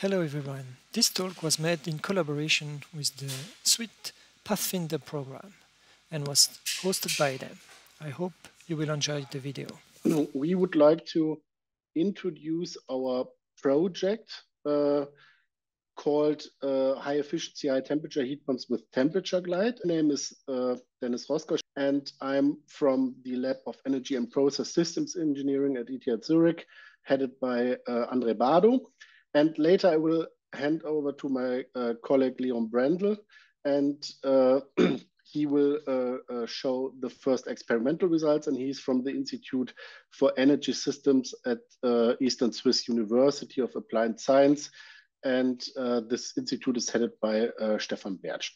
Hello everyone. This talk was made in collaboration with the SWEET Pathfinder program and was hosted by them. I hope you will enjoy the video. We would like to introduce our project uh, called uh, High Efficiency High Temperature Heat Pumps with Temperature Glide. My name is uh, Dennis Roskosch and I'm from the Lab of Energy and Process Systems Engineering at ETH Zurich, headed by uh, Andre Bardow. And later I will hand over to my uh, colleague Leon Brendel, and uh, he will uh, uh, show the first experimental results. And he's from the Institute for Energy Systems at uh, Eastern Swiss University of Applied Science. And uh, this institute is headed by Stefan Bertsch.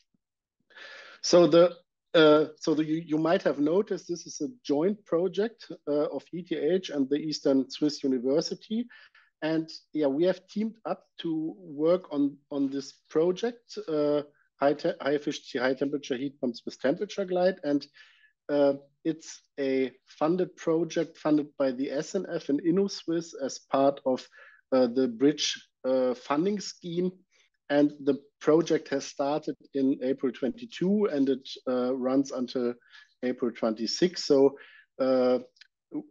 So the uh, so the, you, you, might have noticed this is a joint project uh, of ETH and the Eastern Swiss University. And yeah, we have teamed up to work on, on this project, uh, high, high efficiency, high temperature heat pumps with temperature glide. And uh, it's a funded project funded by the SNF and Innosuisse as part of uh, the bridge uh, funding scheme. And the project has started in April 22 and it uh, runs until April 26. So uh,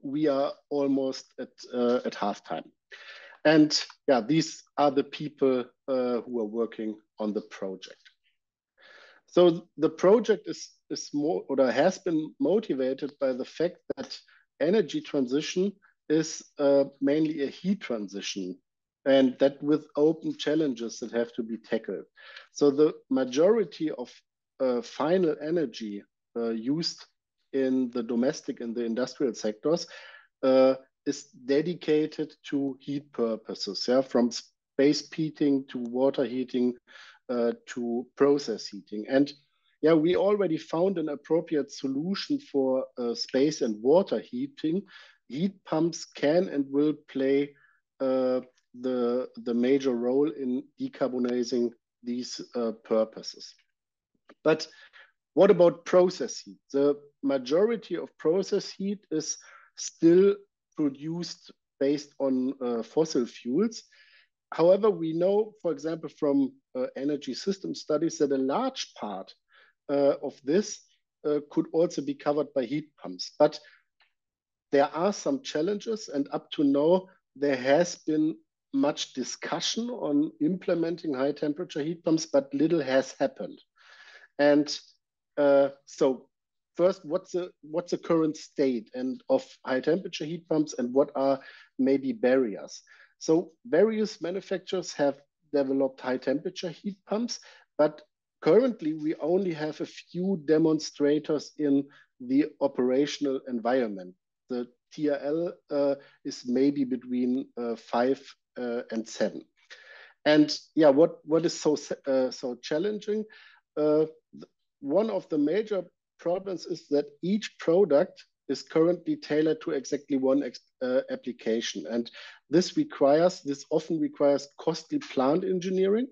we are almost at, at halftime. And yeah, these are the people uh, who are working on the project. So the project is, is more or has been motivated by the fact that energy transition is uh, mainly a heat transition and that with open challenges that have to be tackled. So the majority of uh, final energy uh, used in the domestic and the industrial sectors uh, is dedicated to heat purposes, yeah, from space heating to water heating uh, to process heating. And yeah, we already found an appropriate solution for uh, space and water heating. Heat pumps can and will play uh, the, the major role in decarbonizing these uh, purposes. But what about process heat? The majority of process heat is still produced based on uh, fossil fuels. However, we know, for example, from uh, energy system studies that a large part uh, of this uh, could also be covered by heat pumps. But there are some challenges, and up to now, there has been much discussion on implementing high temperature heat pumps, but little has happened. And uh, so first, what's the what's the current state and of high temperature heat pumps and what are maybe barriers? So various manufacturers have developed high temperature heat pumps, but currently we only have a few demonstrators in the operational environment. The TRL uh, is maybe between uh, five uh, and seven. And yeah, what, what is so, uh, so challenging? Uh, one of the major problems is that each product is currently tailored to exactly one uh, application. And this requires, this often requires costly plant engineering.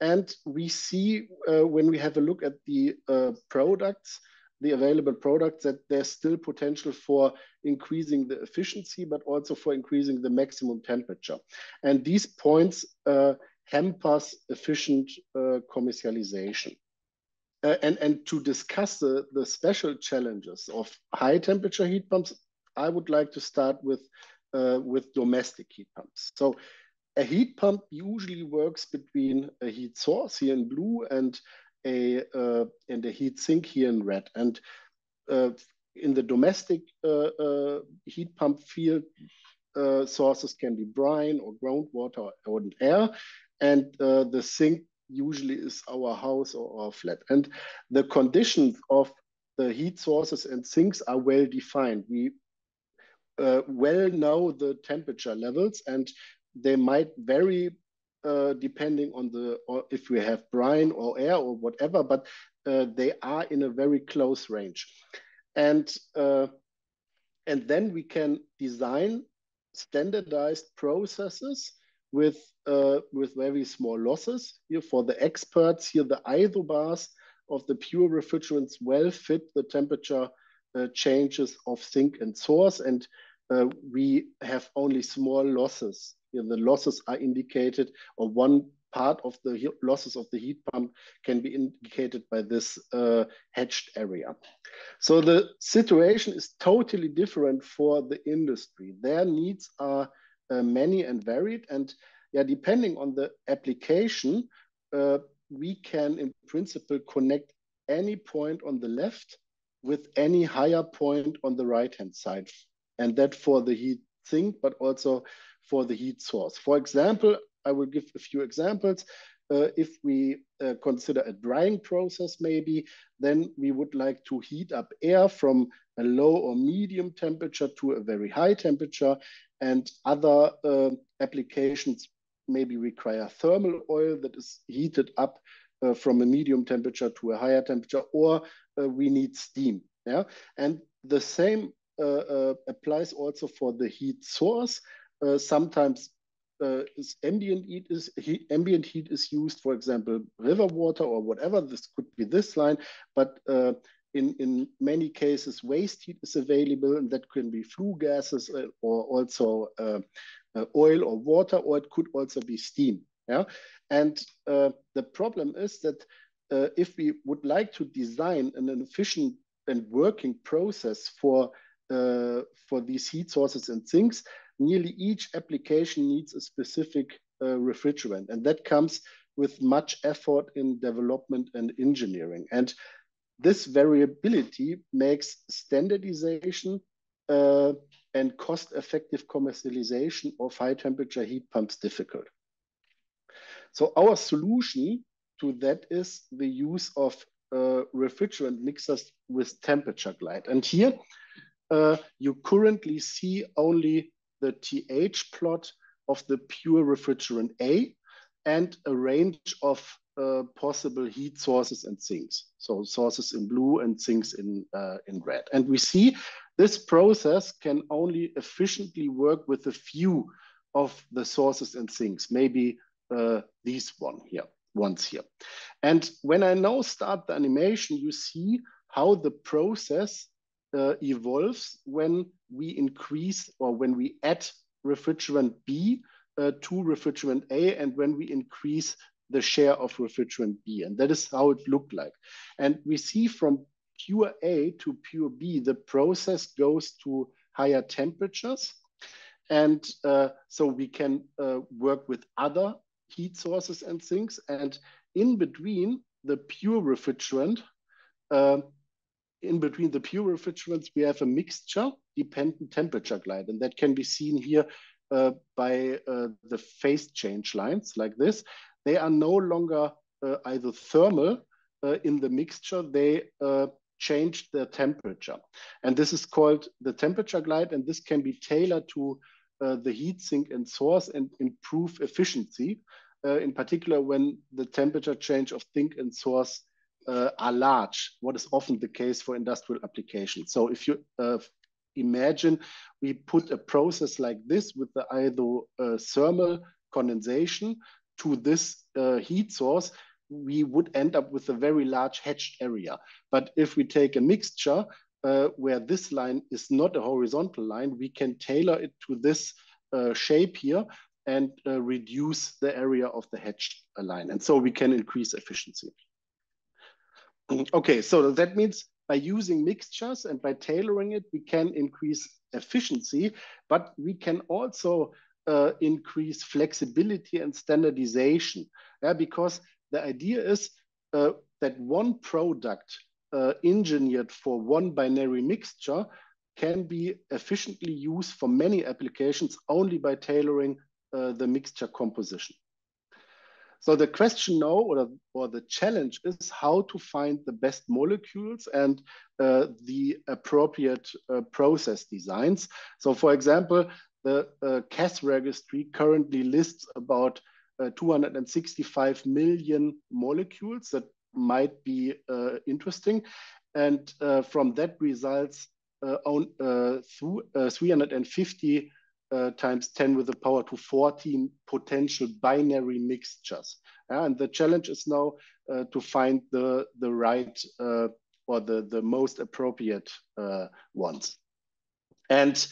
And we see uh, when we have a look at the uh, products, the available products, that there's still potential for increasing the efficiency, but also for increasing the maximum temperature. And these points uh, hampers efficient uh, commercialization uh, and, and to discuss the, the special challenges of high temperature heat pumps, I would like to start with, uh, with domestic heat pumps. So a heat pump usually works between a heat source here in blue and a, uh, and a heat sink here in red. And uh, in the domestic uh, uh, heat pump field, sources can be brine or groundwater or air. And the sink usually is our house or our flat. And the conditions of the heat sources and sinks are well defined. We uh, well know the temperature levels and they might vary uh, depending on the or if we have brine or air or whatever, but uh, they are in a very close range. And, uh, and then we can design standardized processes with uh, with very small losses. Here for the experts, here the isobars of the pure refrigerants well fit the temperature uh, changes of sink and source, and uh, we have only small losses know, the losses are indicated, or one part of the losses of the heat pump can be indicated by this uh, hatched area. So the situation is totally different for the industry. Their needs are uh, many and varied, and yeah, depending on the application, uh, we can in principle connect any point on the left with any higher point on the right hand side, and that for the heat sink, but also for the heat source. For example, I will give a few examples. Uh, if we uh, consider a drying process maybe, then we would like to heat up air from a low or medium temperature to a very high temperature. And other uh, applications maybe require thermal oil that is heated up uh, from a medium temperature to a higher temperature, or uh, we need steam. Yeah, and the same uh, applies also for the heat source. sometimes uh, is ambient heat is ambient heat is used, for example, river water or whatever. This could be this line, but uh, in in many cases, waste heat is available, and that can be flue gases uh, or also uh, uh, oil or water, or it could also be steam. Yeah, and uh, the problem is that if we would like to design an efficient and working process for for these heat sources and sinks, nearly each application needs a specific uh, refrigerant. And that comes with much effort in development and engineering. And this variability makes standardization uh, and cost-effective commercialization of high-temperature heat pumps difficult. So our solution to that is the use of uh, refrigerant mixers with temperature glide. And here uh, you currently see only the TH plot of the pure refrigerant A and a range of possible heat sources and sinks. So sources in blue and sinks in, uh, in red. And we see this process can only efficiently work with a few of the sources and sinks, maybe uh, these one here, ones here. And when I now start the animation, you see how the process uh, evolves when we increase or when we add refrigerant B uh, to refrigerant A and when we increase the share of refrigerant B. And that is how it looked like. And we see from pure A to pure B, the process goes to higher temperatures. And uh, so we can uh, work with other heat sources and things. And in between the pure refrigerant, uh, in between the pure refrigerants, we have a mixture dependent temperature glide. And that can be seen here uh, by uh, the phase change lines like this. They are no longer uh, isothermal uh, in the mixture, they uh, change their temperature. And this is called the temperature glide, and this can be tailored to uh, the heat sink and source and improve efficiency, in particular when the temperature change of sink and source uh, are large, what is often the case for industrial applications. So if you uh, imagine we put a process like this with the either uh, thermal condensation to this uh, heat source, we would end up with a very large hatched area. But if we take a mixture uh, where this line is not a horizontal line, we can tailor it to this uh, shape here and reduce the area of the hatched line. And so we can increase efficiency. Okay, so that means by using mixtures and by tailoring it, we can increase efficiency, but we can also uh, increase flexibility and standardization. Yeah, because the idea is uh, that one product uh, engineered for one binary mixture can be efficiently used for many applications only by tailoring uh, the mixture composition. So the question now, or, or the challenge is how to find the best molecules and uh, the appropriate uh, process designs. So for example, the uh, CAS registry currently lists about uh, 265 million molecules that might be uh, interesting. And uh, from that results on, through, 350 uh, times 10 with the power to 14 potential binary mixtures. And the challenge is now uh, to find the, the right uh, or the, the most appropriate uh, ones. And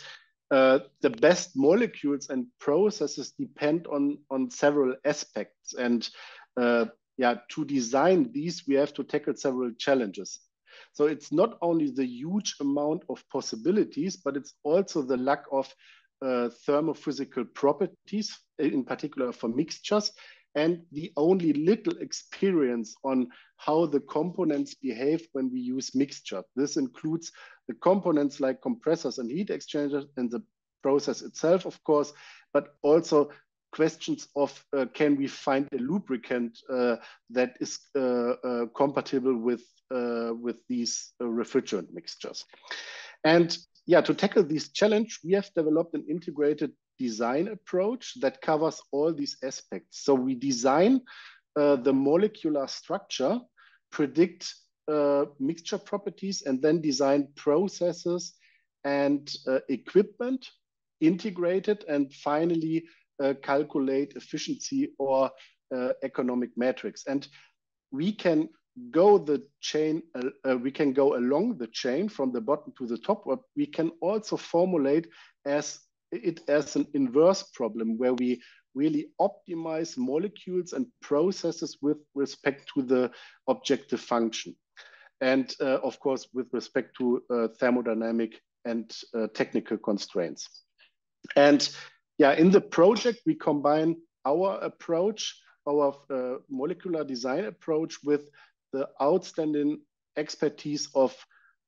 uh, the best molecules and processes depend on, on several aspects. And uh, yeah, to design these, we have to tackle several challenges. So it's not only the huge amount of possibilities, but it's also the lack of uh, thermophysical properties, in particular for mixtures, and the only little experience on how the components behave when we use mixture. This includes the components like compressors and heat exchangers and the process itself, of course, but also questions of uh, can we find a lubricant uh, that is uh, uh compatible with, uh, with these uh, refrigerant mixtures. And yeah, to tackle this challenge, we have developed an integrated design approach that covers all these aspects. So we design uh, the molecular structure, predict uh, mixture properties, and then design processes and uh, equipment, integrate it, and finally uh, calculate efficiency or uh, economic metrics. And we can go the chain, uh, we can go along the chain from the bottom to the top, but we can also formulate as it as an inverse problem where we really optimize molecules and processes with respect to the objective function. And uh, of course, with respect to uh, thermodynamic and uh, technical constraints. And yeah, in the project, we combine our approach, our uh, molecular design approach with the outstanding expertise of,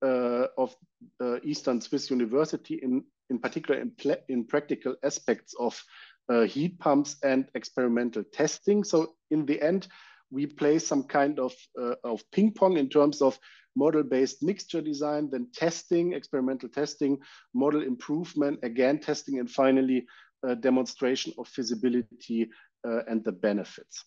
uh, of uh, Eastern Swiss University in in particular in, in practical aspects of uh, heat pumps and experimental testing. So in the end, we play some kind of, uh, of ping pong in terms of model-based mixture design, then testing, experimental testing, model improvement, again testing, and finally uh, demonstration of feasibility uh, and the benefits.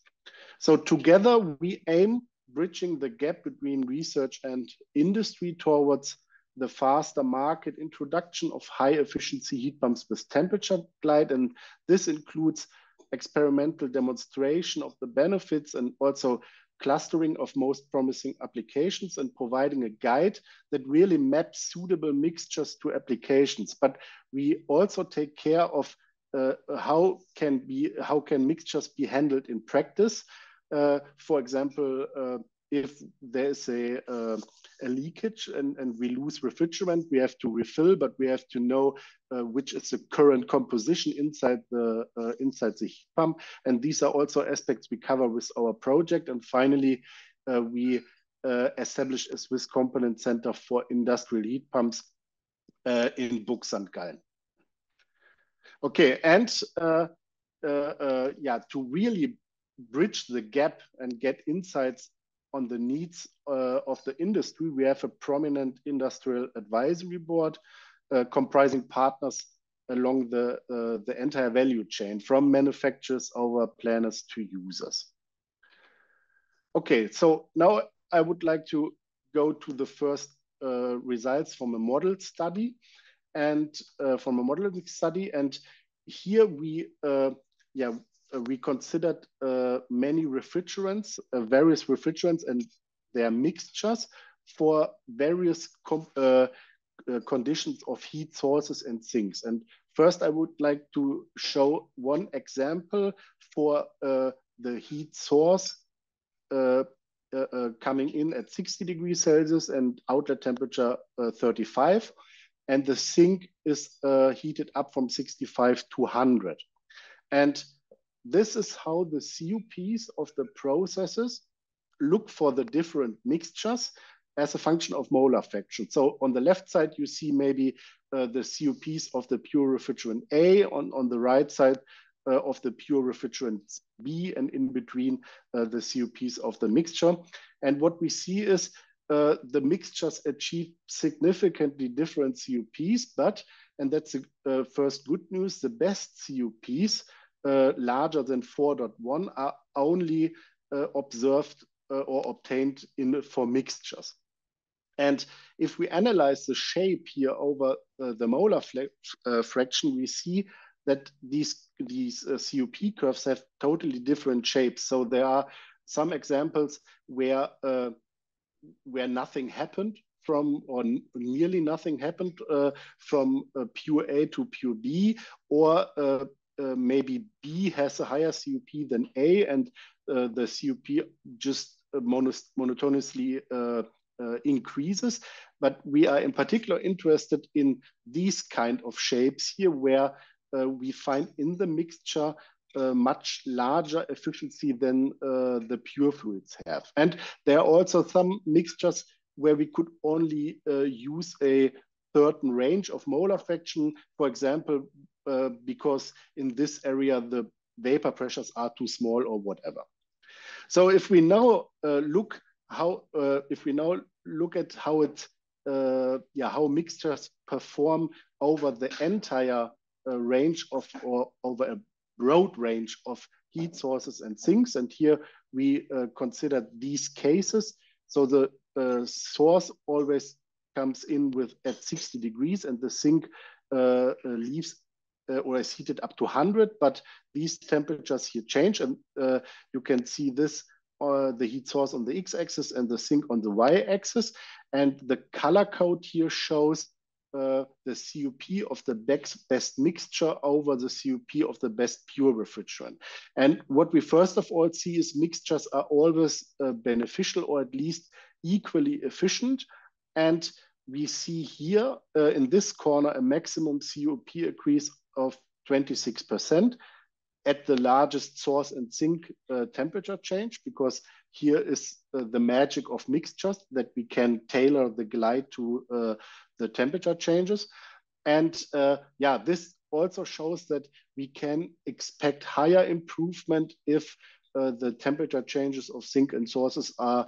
So together we aim bridging the gap between research and industry towards the faster market introduction of high efficiency heat pumps with temperature glide. And this includes experimental demonstration of the benefits and also clustering of most promising applications and providing a guide that really maps suitable mixtures to applications. But we also take care of uh, how can be how can mixtures be handled in practice. Uh, for example, uh, if there's a, uh, a leakage and, and we lose refrigerant, we have to refill, but we have to know uh, which is the current composition inside the uh, inside the heat pump. And these are also aspects we cover with our project. And finally, uh, we uh, established a Swiss Component Center for Industrial Heat Pumps uh, in Buch St. Gallen. Okay, and yeah, to really bridge the gap and get insights on the needs uh, of the industry, we have a prominent industrial advisory board uh, comprising partners along the, uh, the entire value chain from manufacturers over planners to users. Okay, so now I would like to go to the first uh, results from a model study and uh, from a modeling study. And here we, uh, yeah, we considered uh, many refrigerants, uh, various refrigerants and their mixtures for various conditions of heat sources and sinks. And first, I would like to show one example for the heat source uh, uh, coming in at 60 degrees Celsius and outlet temperature uh, 35. And the sink is heated up from 65 to 100. And this is how the COPs of the processes look for the different mixtures as a function of molar fraction. So on the left side, you see maybe uh, the COPs of the pure refrigerant A, on, on the right side uh, of the pure refrigerant B, and in between uh, the COPs of the mixture. And what we see is uh, the mixtures achieve significantly different COPs, but, and that's the uh, first good news, the best COPs larger than 4.1 are only uh, observed uh, or obtained in for mixtures. And if we analyze the shape here over uh, the molar uh, fraction, we see that these, these uh, COP curves have totally different shapes. So there are some examples where, where nothing happened from, or nearly nothing happened from pure A to pure B, or uh, uh, maybe B has a higher COP than A, and uh, the COP just monotonously increases. But we are in particular interested in these kind of shapes here, where we find in the mixture uh, much larger efficiency than uh, the pure fluids have. And there are also some mixtures where we could only uh, use a certain range of molar fraction, for example, uh, because in this area the vapor pressures are too small or whatever. So if we now uh, look how, uh, if we now look at how it, yeah, how mixtures perform over the entire range of, or over a broad range of heat sources and sinks. And here we uh, consider these cases. So the uh, source always comes in with at 60 degrees and the sink uh, uh leaves uh, or is heated up to 100, but these temperatures here change. And uh, you can see this, the heat source on the x-axis and the sink on the y-axis. And the color code here shows uh, the COP of the best, mixture over the COP of the best pure refrigerant. And what we first of all see is mixtures are always uh, beneficial or at least equally efficient. And we see here uh, in this corner a maximum COP increase of 26% at the largest source and sink uh, temperature change because here is uh, the magic of mixtures that we can tailor the glide to uh, the temperature changes. And uh, yeah, this also shows that we can expect higher improvement if uh, the temperature changes of sink and sources are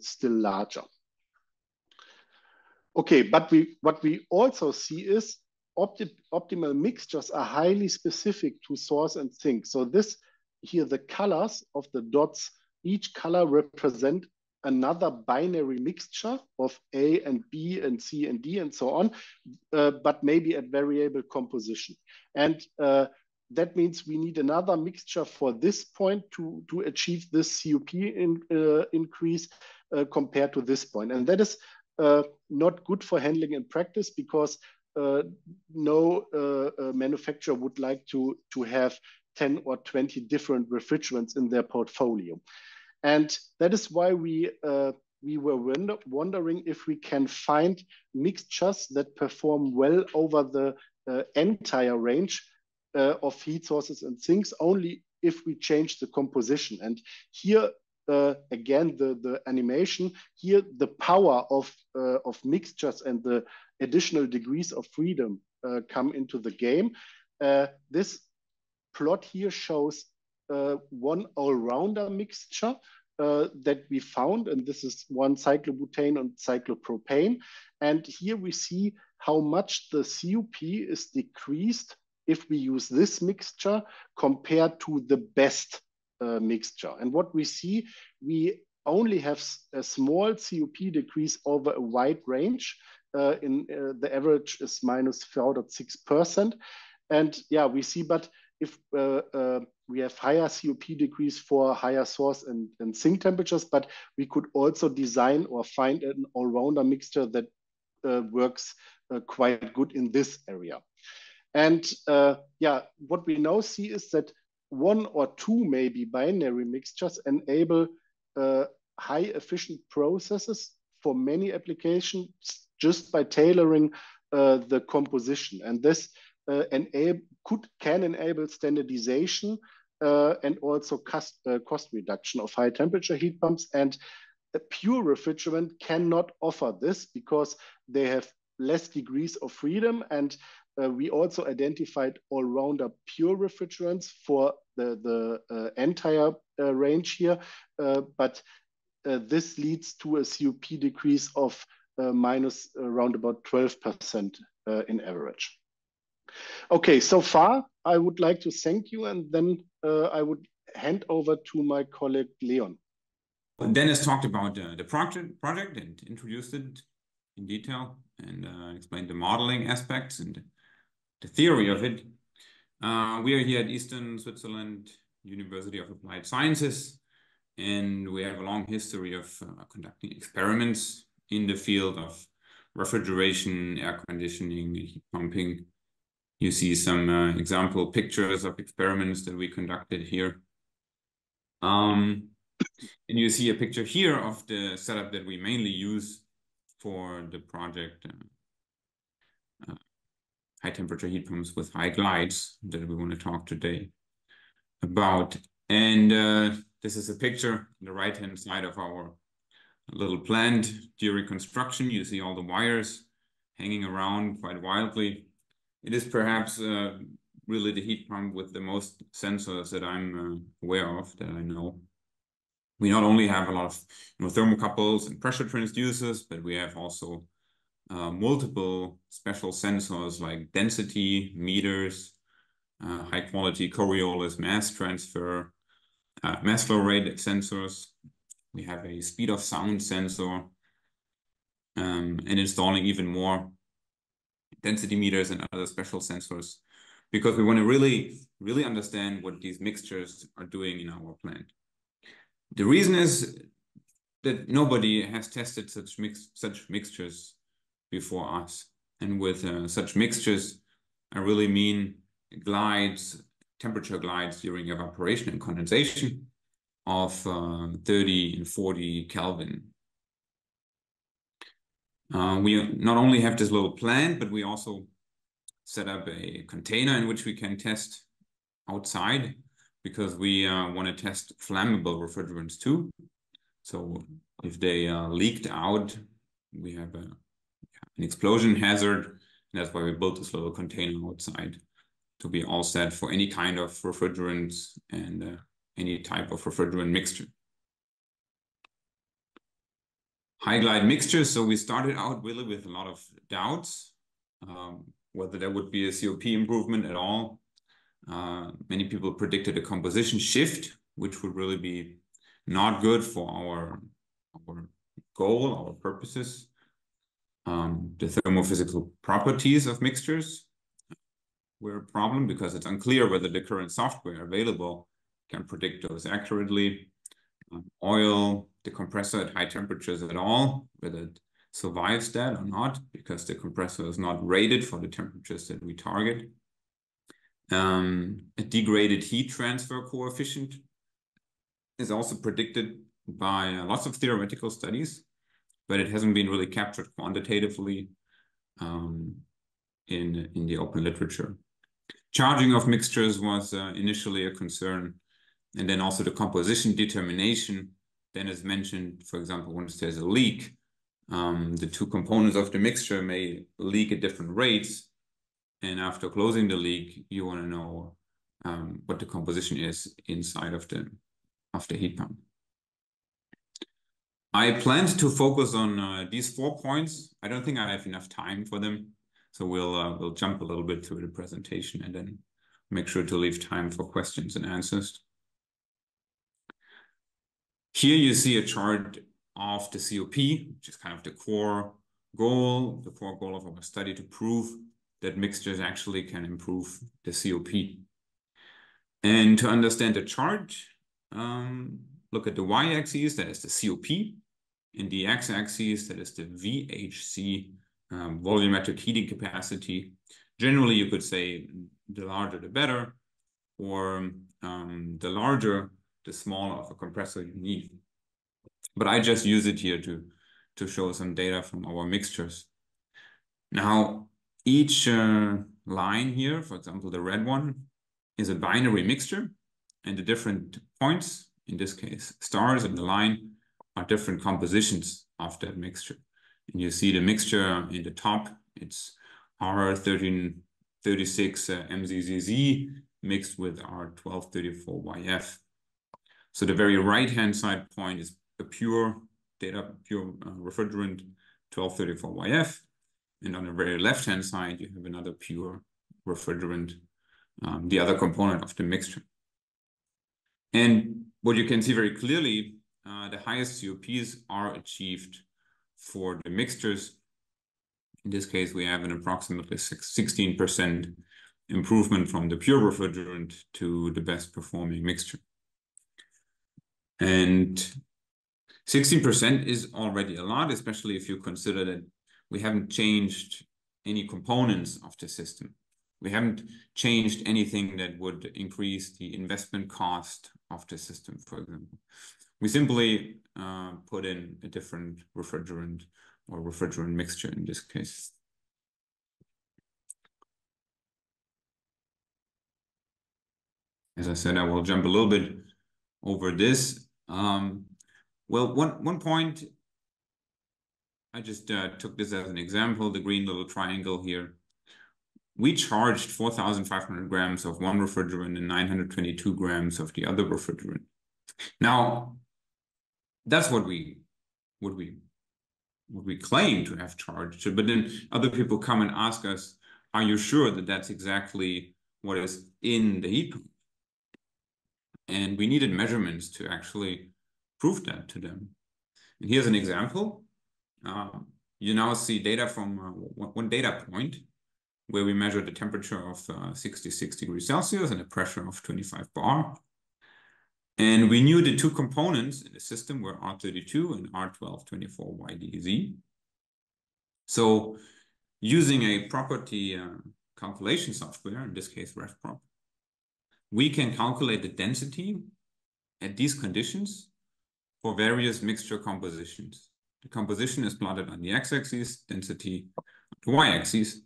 still larger. Okay, but we what we also see is opti optimal mixtures are highly specific to source and sink. So this here, the colors of the dots, each color represent another binary mixture of A and B and C and D and so on, uh, but maybe at variable composition. And uh, that means we need another mixture for this point to, to achieve this COP in, uh, increase uh, compared to this point. And that is not good for handling in practice because uh, no manufacturer would like to, to have 10 or 20 different refrigerants in their portfolio. And that is why we, uh, we were wonder wondering if we can find mixtures that perform well over the uh, entire range uh, of heat sources and sinks only if we change the composition. And here, uh, again, the, the animation, here the power of, uh, of mixtures and the additional degrees of freedom uh, come into the game. this plot here shows uh, one all-rounder mixture uh, that we found, and this is one cyclobutane and cyclopropane. And here we see how much the COP is decreased if we use this mixture compared to the best uh, mixture. And what we see, we only have a small COP decrease over a wide range. Uh, in uh, the average is minus 4.6%. And yeah, we see, but if uh, uh, we have higher COP degrees for higher source and, and sink temperatures, but we could also design or find an all-rounder mixture that uh, works uh, quite good in this area. And yeah, what we now see is that one or two maybe binary mixtures enable uh, high efficient processes for many applications just by tailoring the composition. And this uh, enable, could, can enable standardization uh, and also cost, uh, cost reduction of high temperature heat pumps. And a pure refrigerant cannot offer this because they have less degrees of freedom. And uh, we also identified all-rounder pure refrigerants for the, the uh, entire uh, range here. but this leads to a COP decrease of minus around about 12% in average. Okay, so far I would like to thank you and then uh, I would hand over to my colleague Leon. Dennis talked about uh, the project, project and introduced it in detail and uh, explained the modeling aspects and the theory of it. Uh, we are here at Eastern Switzerland University of Applied Sciences and we have a long history of uh, conducting experiments in the field of refrigeration, air conditioning, heat pumping. You see some uh, example pictures of experiments that we conducted here. Um, and you see a picture here of the setup that we mainly use for the project uh, uh, high temperature heat pumps with high glides that we want to talk today about. And uh, this is a picture on the right hand side of our little plant during construction. You see all the wires hanging around quite wildly. It is perhaps uh, really the heat pump with the most sensors that I'm uh, aware of that I know. We not only have a lot of you know, thermocouples and pressure transducers, but we have also uh, multiple special sensors like density meters, uh, high quality Coriolis mass transfer, uh, mass flow rate sensors. We have a speed of sound sensor um, and installing even more density meters and other special sensors because we want to really, really understand what these mixtures are doing in our plant. The reason is that nobody has tested such mix such mixtures before us. And with uh, such mixtures, I really mean glides, temperature glides during evaporation and condensation of uh, 30 and 40 Kelvin. Uh, we not only have this little plant, but we also set up a container in which we can test outside because we uh, want to test flammable refrigerants too. So if they uh, leaked out, we have a, an explosion hazard. that's why we built this little container outside to be all set for any kind of refrigerants and uh, any type of refrigerant mixture. High glide mixtures. So we started out really with a lot of doubts um, whether there would be a COP improvement at all. Uh, many people predicted a composition shift, which would really be not good for our, our goal, our purposes. Um, the thermophysical properties of mixtures were a problem because it's unclear whether the current software available can predict those accurately. Um, oil, the compressor at high temperatures at all, whether it survives that or not, because the compressor is not rated for the temperatures that we target. Um, a degraded heat transfer coefficient is also predicted by uh, lots of theoretical studies, but it hasn't been really captured quantitatively um, in, in the open literature. Charging of mixtures was uh, initially a concern, and then also the composition determination. Then as mentioned, for example, once there's a leak, um, the two components of the mixture may leak at different rates. And after closing the leak, you want to know um, what the composition is inside of the, of the heat pump. I planned to focus on uh, these four points. I don't think I have enough time for them. So we'll, uh, we'll jump a little bit through the presentation and then make sure to leave time for questions and answers. Here you see a chart of the COP, which is kind of the core goal, the core goal of our study to prove that mixtures actually can improve the COP. And to understand the chart, um, look at the y-axis, that is the COP, and the x-axis, that is the VHC, um, volumetric heating capacity. Generally, you could say the larger the better, or um, the larger, the smaller of a compressor you need but I just use it here to, to show some data from our mixtures. Now, each uh, line here, for example, the red one, is a binary mixture, and the different points, in this case, stars in the line, are different compositions of that mixture. And you see the mixture in the top, it's R1336 uh, MZZZ mixed with R1234YF. So the very right-hand side point is a pure data, pure uh, refrigerant 1234YF. And on the very left-hand side, you have another pure refrigerant, um, the other component of the mixture. And what you can see very clearly, uh, the highest COPs are achieved for the mixtures. In this case, we have an approximately 16% improvement from the pure refrigerant to the best performing mixture. And 16% is already a lot, especially if you consider that we haven't changed any components of the system. We haven't changed anything that would increase the investment cost of the system, for example. We simply uh, put in a different refrigerant or refrigerant mixture in this case. As I said, I will jump a little bit over this. Um, well, one, one point, I just uh, took this as an example, the green little triangle here. We charged 4,500 grams of one refrigerant and 922 grams of the other refrigerant. Now, that's what we what we what we claim to have charged. But then other people come and ask us, "Are you sure that that's exactly what is in the heat pump?" And we needed measurements to actually prove that to them. And here's an example. Uh, you now see data from uh, one data point where we measure the temperature of uh, 66 degrees Celsius and a pressure of 25 bar. And we knew the two components in the system were R32 and R1224YDZ. So using a property uh, calculation software, in this case RefProp, we can calculate the density at these conditions for various mixture compositions. The composition is plotted on the x-axis, density on the y-axis,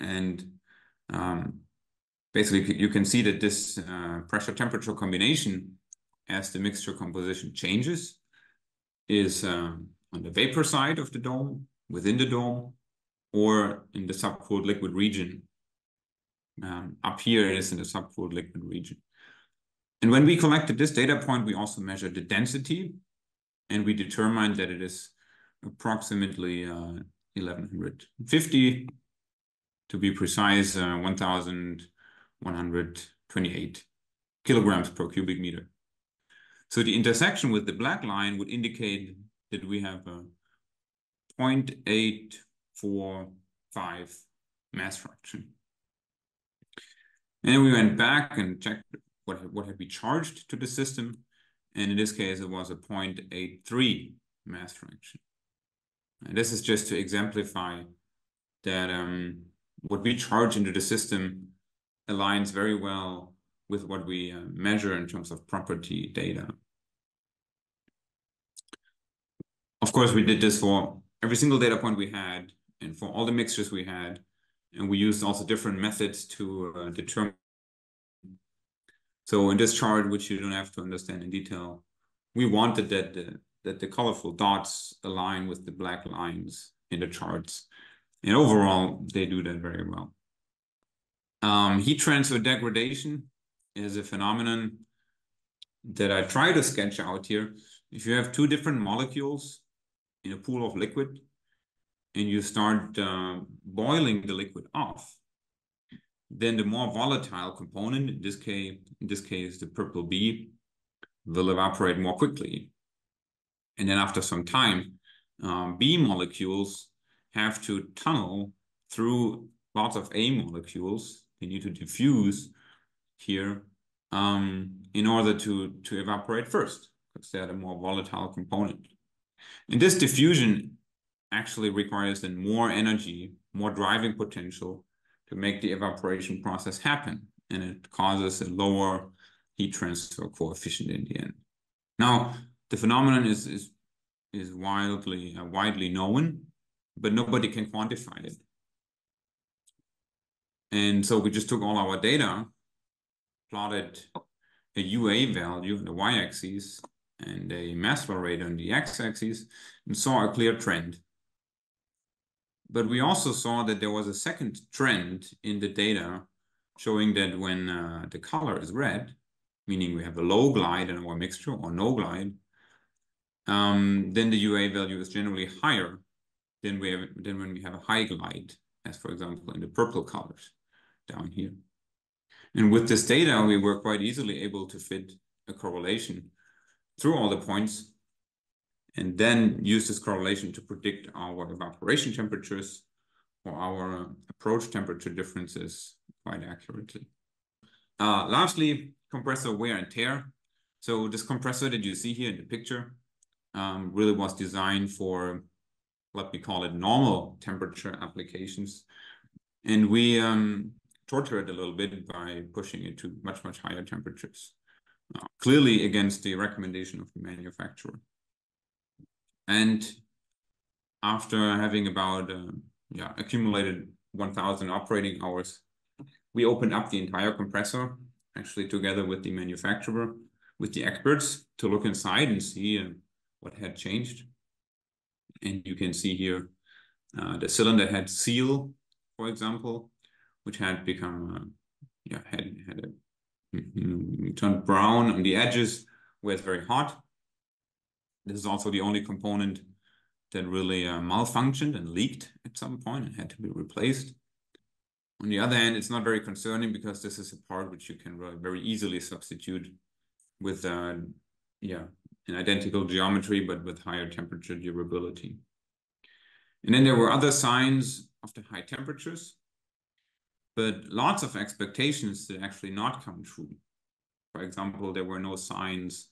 and um, basically you can see that this uh, pressure temperature combination as the mixture composition changes is um, on the vapor side of the dome, within the dome, or in the subcooled liquid region. Um, up here it is in the subcooled liquid region. And when we collected this data point, we also measured the density, and we determined that it is approximately uh, 1150, to be precise, uh, 1128 kilograms per cubic meter. So the intersection with the black line would indicate that we have a 0.845 mass fraction. And we went back and checked what, what had we charged to the system. And in this case, it was a 0.83 mass fraction. And this is just to exemplify that um, what we charge into the system aligns very well with what we uh, measure in terms of property data. Of course, we did this for every single data point we had and for all the mixtures we had. And we used also different methods to uh, determine. So in this chart, which you don't have to understand in detail, we wanted that the, that the colorful dots align with the black lines in the charts. And overall, they do that very well. Um, heat transfer degradation is a phenomenon that I try to sketch out here. If you have two different molecules in a pool of liquid and you start uh, boiling the liquid off, then the more volatile component, in this case, in this case, the purple B, will evaporate more quickly. And then after some time, um, B molecules have to tunnel through lots of A molecules. They need to diffuse here um, in order to, to evaporate first, because they're the more volatile component. And this diffusion actually requires then more energy, more driving potential to make the evaporation process happen. And it causes a lower heat transfer coefficient in the end. Now, the phenomenon is, is, is wildly, uh, widely known, but nobody can quantify it. And so we just took all our data, plotted a UA value, in the y-axis, and a mass flow rate on the x-axis and saw a clear trend. But we also saw that there was a second trend in the data showing that when uh, the color is red, meaning we have a low glide in our mixture or no glide, um, then the UA value is generally higher than, we have, than when we have a high glide, as for example in the purple colors down here. And with this data, we were quite easily able to fit a correlation through all the points and then use this correlation to predict our evaporation temperatures or our approach temperature differences quite accurately. Uh, lastly, compressor wear and tear. So this compressor that you see here in the picture um, really was designed for, let me call it normal temperature applications. And we um, torture it a little bit by pushing it to much, much higher temperatures, clearly against the recommendation of the manufacturer. And after having about uh, yeah accumulated 1000 operating hours we opened up the entire compressor actually together with the manufacturer with the experts to look inside and see uh, what had changed and you can see here uh, the cylinder head seal for example which had become uh, yeah had had a, turned brown on the edges where it's very hot this is also the only component that really uh, malfunctioned and leaked at some point and had to be replaced. On the other hand, it's not very concerning because this is a part which you can really very easily substitute with uh, yeah, an identical geometry, but with higher temperature durability. And then there were other signs of the high temperatures, but lots of expectations did actually not come true. For example, there were no signs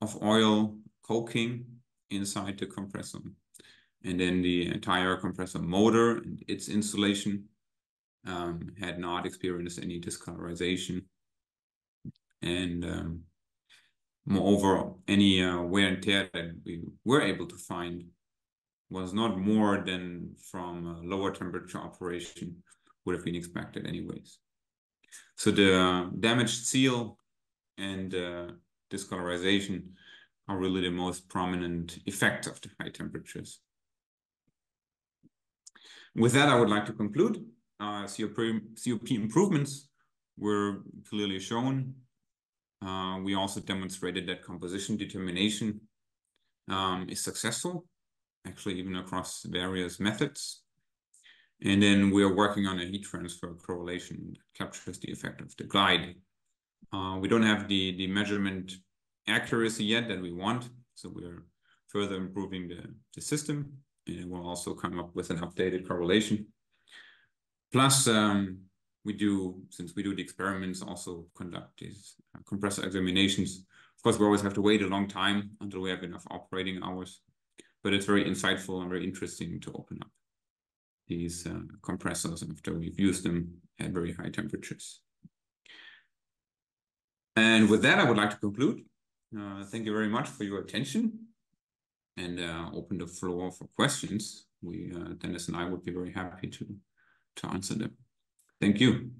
of oil coking inside the compressor and then the entire compressor motor and its insulation um, had not experienced any discolorization. And um, moreover, any uh, wear and tear that we were able to find was not more than from lower temperature operation would have been expected anyways. So the damaged seal and uh, discolorization are really the most prominent effects of the high temperatures. With that, I would like to conclude. Uh, COP, COP improvements were clearly shown. Uh, we also demonstrated that composition determination um, is successful, actually even across various methods. And then we're working on a heat transfer correlation that captures the effect of the glide. Uh, we don't have the, the measurement accuracy yet that we want, so we're further improving the, the system and we'll also come up with an updated correlation. Plus, um, we do, since we do the experiments, also conduct these uh, compressor examinations. Of course, we always have to wait a long time until we have enough operating hours, but it's very insightful and very interesting to open up these uh, compressors after we've used them at very high temperatures. And with that, I would like to conclude. Uh, thank you very much for your attention and uh, open the floor for questions. We, uh, Dennis and I would be very happy to, to answer them. Thank you.